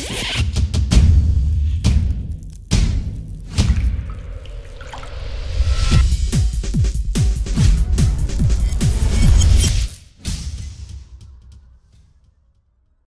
Yeah.